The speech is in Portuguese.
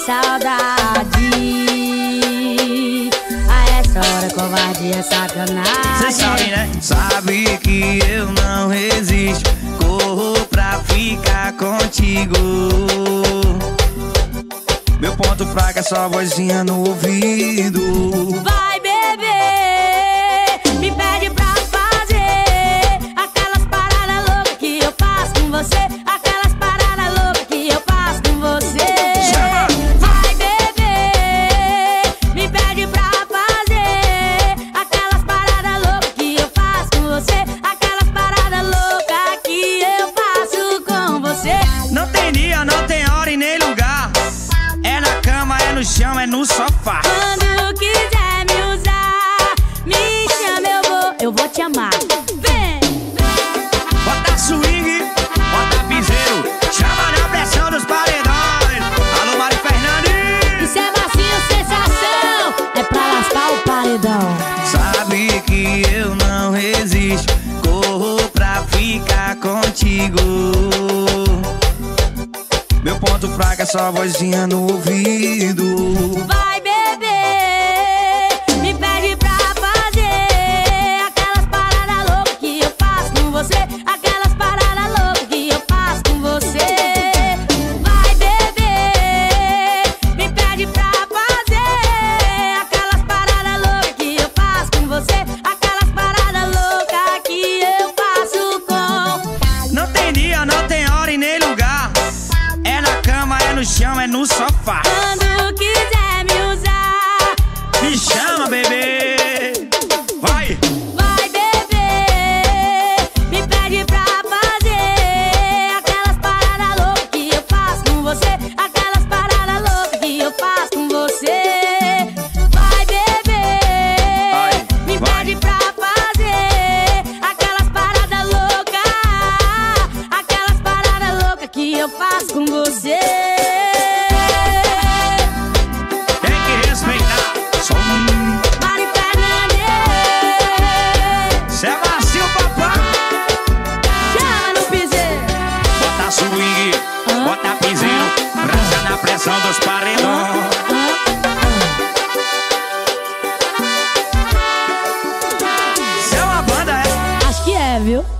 saudade. A essa hora covardia é sacanagem. Cê sabe, né? Sabe que eu não resisto. Corro pra ficar contigo. Meu ponto fraco é só vozinha no ouvido. Vai no sofá. Quando quiser me usar, me chama, eu vou, eu vou te amar. Vem, Bota swing, bota piseiro. Chama na pressão dos paredões. Alô, Mari Fernandes. isso é massinho sensação, é pra lascar o paredão. Sabe que eu não resisto. Corro pra ficar contigo. Meu ponto fraco é só vozinha no ouvido. Vai no chão, é no sofá. Quando quiser me usar. Me chama, bebê. Vai. Vai beber, me pede pra fazer aquelas paradas loucas que eu faço com você, aquelas paradas loucas que eu faço com você. Vai beber, Vai, me vai. pede pra fazer aquelas paradas loucas, aquelas paradas loucas que eu faço com você. Gravure